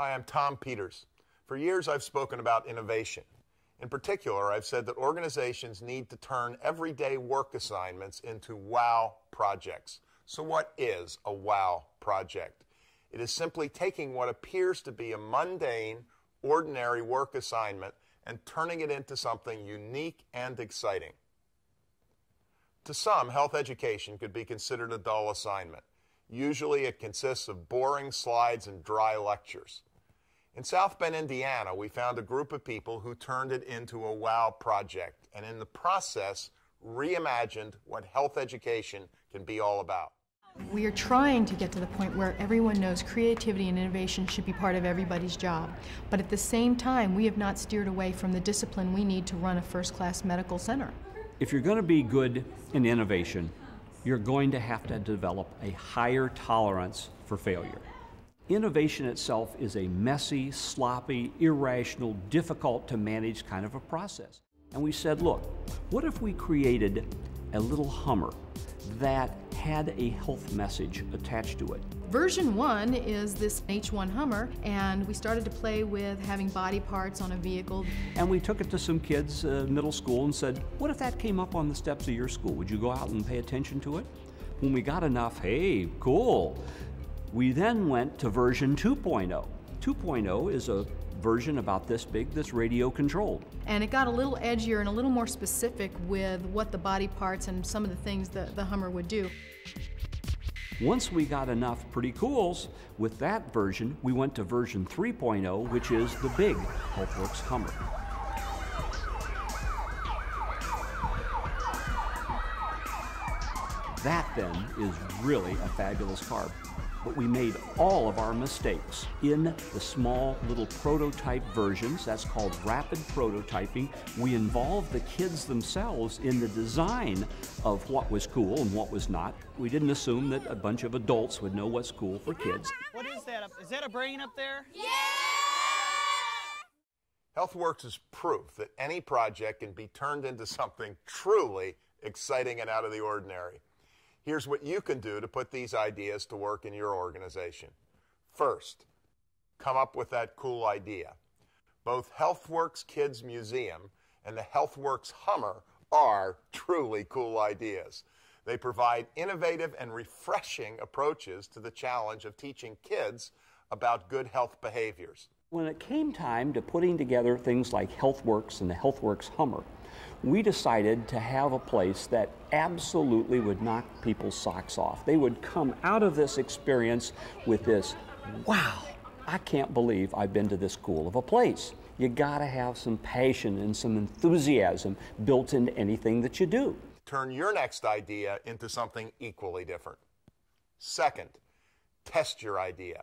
Hi, I'm Tom Peters. For years, I've spoken about innovation. In particular, I've said that organizations need to turn everyday work assignments into wow projects. So, what is a wow project? It is simply taking what appears to be a mundane, ordinary work assignment and turning it into something unique and exciting. To some, health education could be considered a dull assignment. Usually, it consists of boring slides and dry lectures. In South Bend, Indiana, we found a group of people who turned it into a wow project and in the process reimagined what health education can be all about. We are trying to get to the point where everyone knows creativity and innovation should be part of everybody's job. But at the same time, we have not steered away from the discipline we need to run a first class medical center. If you're going to be good in innovation, you're going to have to develop a higher tolerance for failure. Innovation itself is a messy, sloppy, irrational, difficult to manage kind of a process. And we said, look, what if we created a little Hummer that had a health message attached to it? Version one is this H1 Hummer, and we started to play with having body parts on a vehicle. And we took it to some kids, uh, middle school, and said, what if that came up on the steps of your school? Would you go out and pay attention to it? When we got enough, hey, cool, we then went to version 2.0. 2.0 is a version about this big that's radio controlled. And it got a little edgier and a little more specific with what the body parts and some of the things that the Hummer would do. Once we got enough pretty cools with that version, we went to version 3.0, which is the big HealthWorks Hummer. That then is really a fabulous car but we made all of our mistakes in the small little prototype versions. That's called rapid prototyping. We involved the kids themselves in the design of what was cool and what was not. We didn't assume that a bunch of adults would know what's cool for kids. What is that? Is that a brain up there? Yeah! HealthWorks is proof that any project can be turned into something truly exciting and out of the ordinary. Here's what you can do to put these ideas to work in your organization. First, come up with that cool idea. Both HealthWorks Kids Museum and the HealthWorks Hummer are truly cool ideas. They provide innovative and refreshing approaches to the challenge of teaching kids about good health behaviors. When it came time to putting together things like HealthWorks and the HealthWorks Hummer, we decided to have a place that absolutely would knock people's socks off. They would come out of this experience with this, wow, I can't believe I've been to this cool of a place. You gotta have some passion and some enthusiasm built into anything that you do. Turn your next idea into something equally different. Second, test your idea.